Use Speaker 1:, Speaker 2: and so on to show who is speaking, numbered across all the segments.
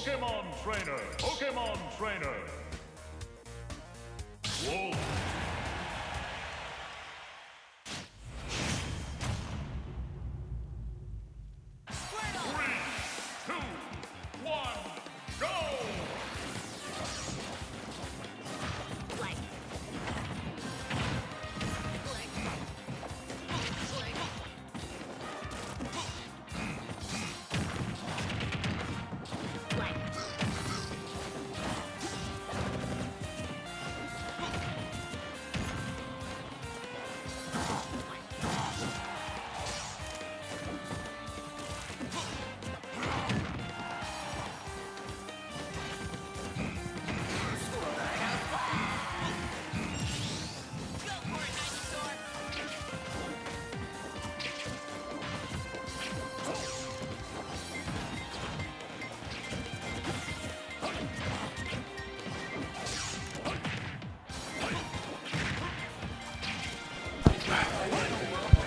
Speaker 1: Pokemon Trainer. Pokemon Trainer. Wolf.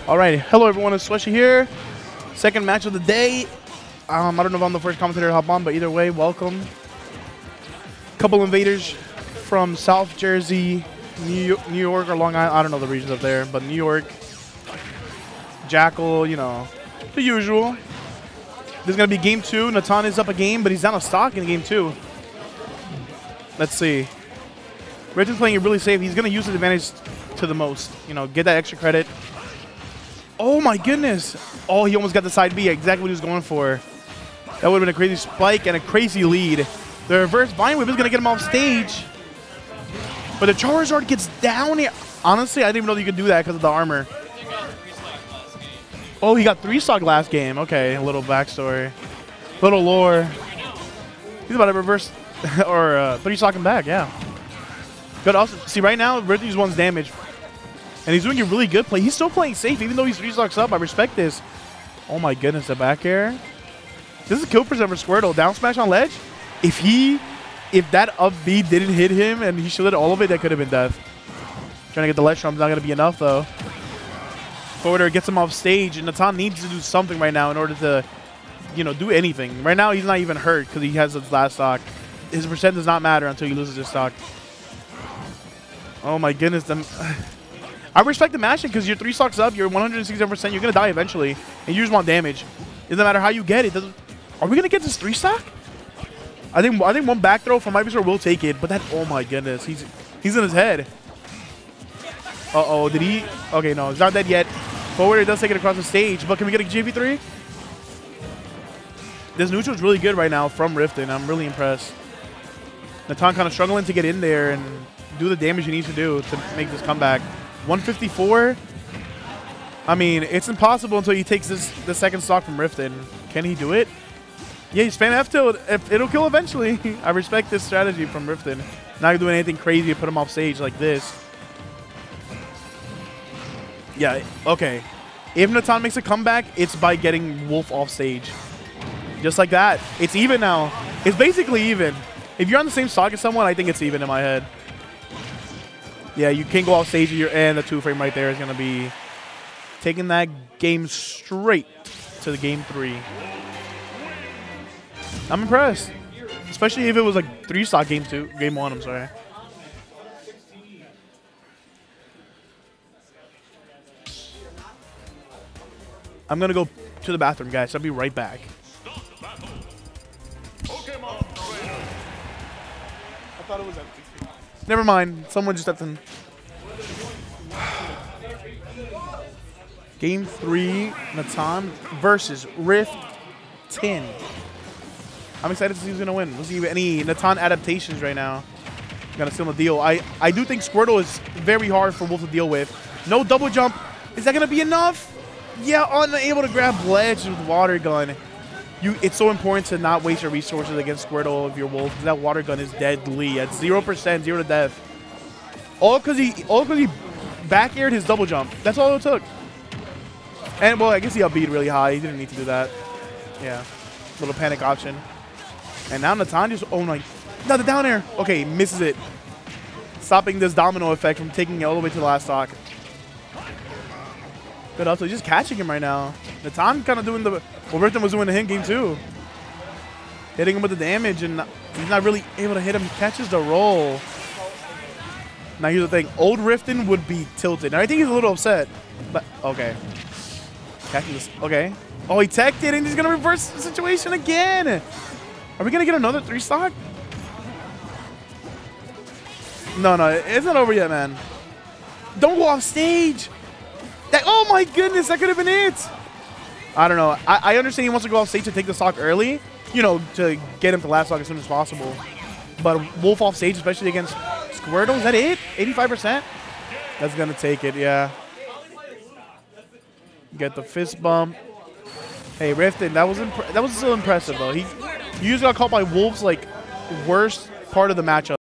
Speaker 2: All right, hello everyone, it's Swishy here. Second match of the day. Um, I don't know if I'm the first commentator to hop on, but either way, welcome. Couple invaders from South Jersey, New York, New York or Long Island. I don't know the regions up there, but New York. Jackal, you know, the usual. This is gonna be game two. Natann is up a game, but he's down a stock in game two. Let's see. Richard's playing it really safe. He's gonna use his advantage to the most. You know, get that extra credit. Oh my goodness. Oh, he almost got the side B. Exactly what he was going for. That would have been a crazy spike and a crazy lead. The reverse Vine Whip is going to get him off stage. But the Charizard gets down here. Honestly, I didn't even know you could do that because of the armor. Oh, he got three stock last game. Okay, a little backstory. Little lore. He's about to reverse or uh, three stock him back, yeah. Good. Also, see, right now, Ridley's one's damage. And he's doing a really good play. He's still playing safe, even though he's three up. I respect this. Oh my goodness, the back air. This is a kill percent for Squirtle. Down smash on ledge. If he, if that up B didn't hit him and he shielded all of it, that could have been death. Trying to get the ledge trump's not going to be enough, though. Forwarder gets him off stage, and Natann needs to do something right now in order to, you know, do anything. Right now, he's not even hurt because he has his last stock. His percent does not matter until he loses his stock. Oh my goodness. I respect the mashing because you're three stocks up, you're 167%, you're going to die eventually, and you just want damage. It doesn't matter how you get it. Doesn't, are we going to get this three stock? I think I think one back throw from Ivysaur will take it, but that, oh my goodness, he's he's in his head. Uh-oh, did he? Okay, no, he's not dead yet. Forward does take it across the stage, but can we get a GV3? This neutral is really good right now from Riften. I'm really impressed. Natann kind of struggling to get in there and do the damage he needs to do to make this comeback. 154. I mean, it's impossible until he takes this the second stock from Riften. Can he do it? Yeah, he's spam F tilt. It'll kill eventually. I respect this strategy from Riften. Not doing anything crazy to put him off stage like this. Yeah, okay. If Natann makes a comeback, it's by getting Wolf off stage. Just like that. It's even now. It's basically even. If you're on the same stock as someone, I think it's even in my head. Yeah, you can go off stage and, you're, and the two frame right there is going to be taking that game straight to the game three. I'm impressed. Especially if it was like three stock game two, game one, I'm sorry. I'm going to go to the bathroom, guys. I'll be right back.
Speaker 1: Start the battle. Pokemon
Speaker 2: I thought it was empty. Never mind. Someone just stepped in. Game three, Natann versus Rift 10. I'm excited to see who's gonna win. We'll see any Natann adaptations right now. Gonna seal the deal. I, I do think Squirtle is very hard for Wolf to deal with. No double jump. Is that gonna be enough? Yeah, unable to grab ledge with water gun. You, it's so important to not waste your resources against Squirtle if you're Wolf. That water gun is deadly at zero percent, zero to death. All because he, all because he back aired his double jump. That's all it took. And well, I guess he upbeat really high. He didn't need to do that. Yeah, little panic option. And now Natann just, oh my, not the down air. Okay, misses it. Stopping this domino effect from taking it all the way to the last stock. But also just catching him right now. Natann kind of doing the, well, Riften was doing the him game too. hitting him with the damage, and he's not really able to hit him. He catches the roll. Now here's the thing: old Riften would be tilted. And I think he's a little upset, but okay. Okay. Oh, he teched it, and he's gonna reverse the situation again. Are we gonna get another three stock? No, no, it's not over yet, man. Don't go off stage. That, oh my goodness, that could have been it. I don't know. I, I understand he wants to go off stage to take the stock early, you know, to get him to last stock as soon as possible. But Wolf off stage, especially against Squirtle, is that it? 85%? That's going to take it, yeah. Get the fist bump. Hey, Riften, that was that was still impressive, though. He, he usually got caught by Wolf's, like, worst part of the matchup.